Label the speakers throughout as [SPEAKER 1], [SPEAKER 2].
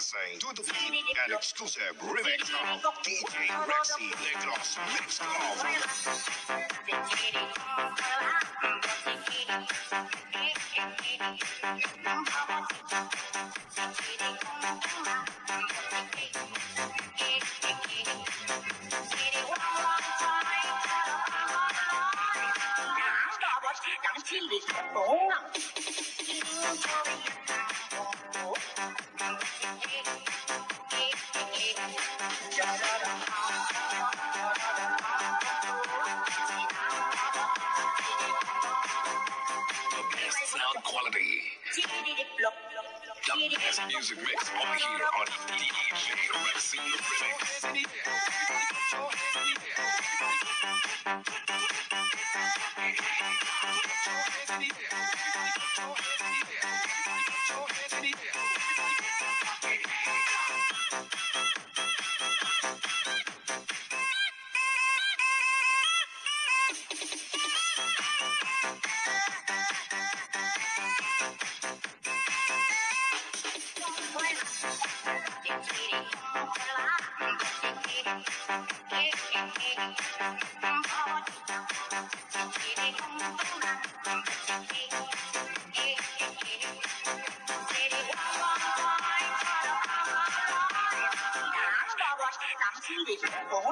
[SPEAKER 1] dancing to the beat and exclusive remix of DJ Rexy Negros Mix Club. Music mix only here on DJ Rexy Remix.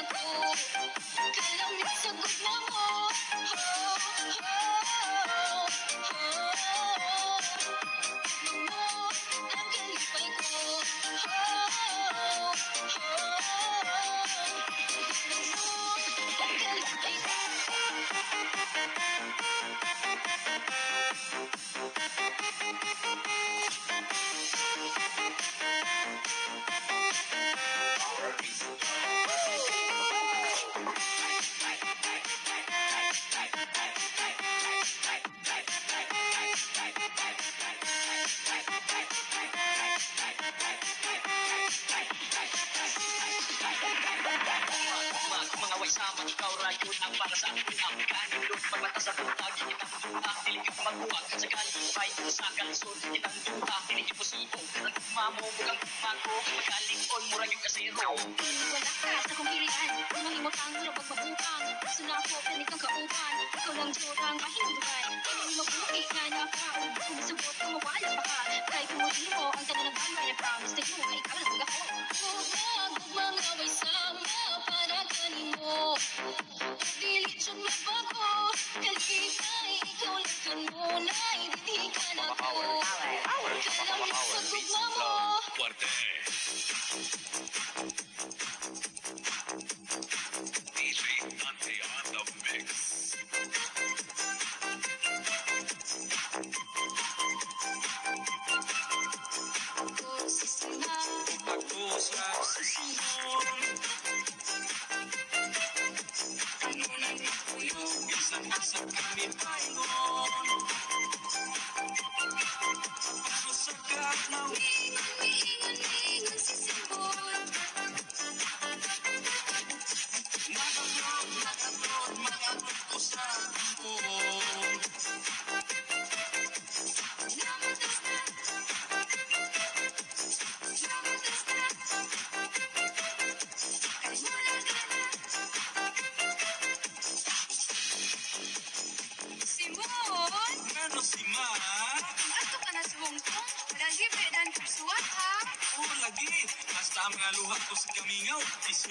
[SPEAKER 2] ako Kala mo'y sagot na Ikaw rayon ang
[SPEAKER 3] para sa akin. Ang kanilon Pagbata sa buntag, kitang duha Piling ka maguwag sa kalipay Sa kalson, kitang duha Piling ka posibo. Nagugma mo, mukhang gugma ko Magalingon, murag yung kasero.
[SPEAKER 2] Wala ka sa kong irian Mahimot ang labag mabukang Sunako, ganitong kaupan Ikaw lang jurang kahindukan Ang mabuti na nakaon Kumisubot, kumawala pa ka. Kahit kumutin mo ang tanong ng bangay I promise to you, ay ikaw lang ako. Huwag na, huwag mga away sa mapa ánimo Dilitsun mabako Kalpinay ikaw lang kanuna Ididikan ako Kalamit sa
[SPEAKER 1] payon. Ako sa gagnaw.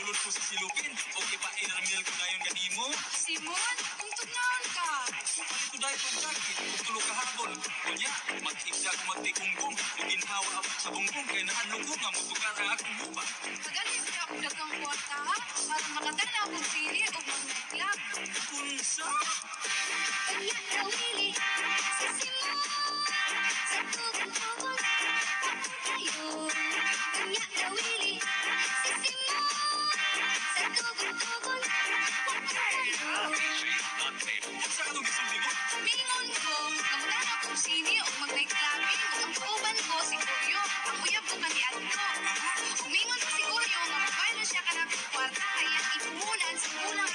[SPEAKER 4] Isulod ko sa silupin. Okay pa inarmil ko na yung ganimo.
[SPEAKER 2] Simon, kung tugnaon ka.
[SPEAKER 4] Kapag ko dahil kong jacket, kahapon. Kunya, mag-ibsa ko magtikungkong. Kung ginhawa ako sa bungbong, kaya naanong ko nga magbukat ang akong lupa.
[SPEAKER 2] Magalis ka akong dagang kwarta ha? Para makatala akong sili o mag-nightclub.
[SPEAKER 4] Kunsa?
[SPEAKER 2] Kanya na wili, si Simon. Sa tugon-tugon, ako tayo. Kanya na wili, si Simon. Mingon ko, kamutana kong sini o mag-nightclubbing. Ang kauban ko si Kuyo, ang uyab ko. Kami ato. Umingon ko si Kuyo, nga magbayad siya ka na kwarta, kaya ipuhunan sa kulang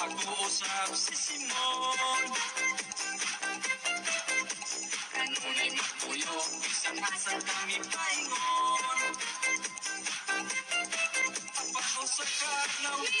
[SPEAKER 4] Pag-uusap si Simon.
[SPEAKER 2] Kanunin
[SPEAKER 4] Kuyo, isang asa kami paingon.
[SPEAKER 2] Huwag mo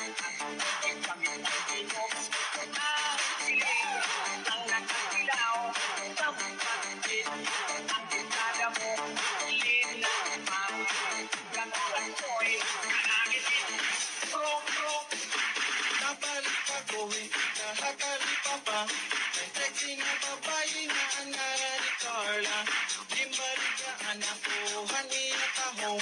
[SPEAKER 5] tagali pa ba?
[SPEAKER 6] Sexy na babae na ang ni Carla Di mariga anak ko, hanina tahong